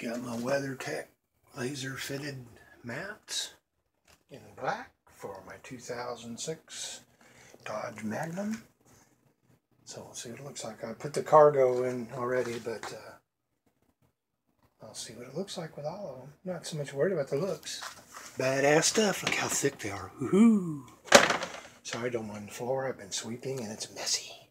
Got my WeatherTech laser fitted mats in black for my 2006 Dodge Magnum. So we'll see what it looks like. I put the cargo in already, but uh, I'll see what it looks like with all of them. Not so much worried about the looks. Badass stuff. Look how thick they are. Woohoo! Sorry, I don't mind the floor. I've been sweeping and it's messy.